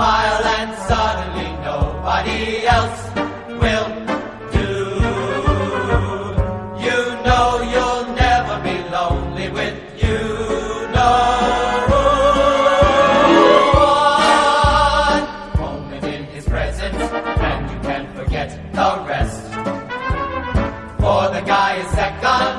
smile and suddenly nobody else will do. You know you'll never be lonely with you. No one moment in his presence, and you can forget the rest. For the guy is second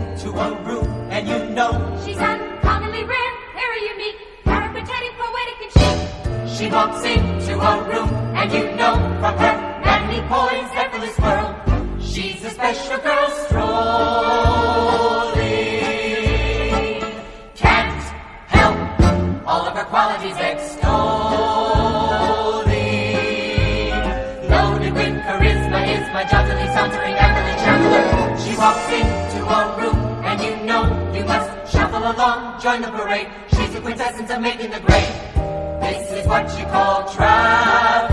into a room, and you know She's uncommonly rare, very unique, parapathetic, poetic, and chic. She walks into a room, and you know from her manly poise, effortless whirl, she's a special girl strolling. Can't help all of her qualities extolling. Loaded with charisma is my jauntily sauntering Emily Chandler. She walks into a room, and you know you must shuffle along, join the parade. She's the quintessence of making the grade. This is what you call traveling.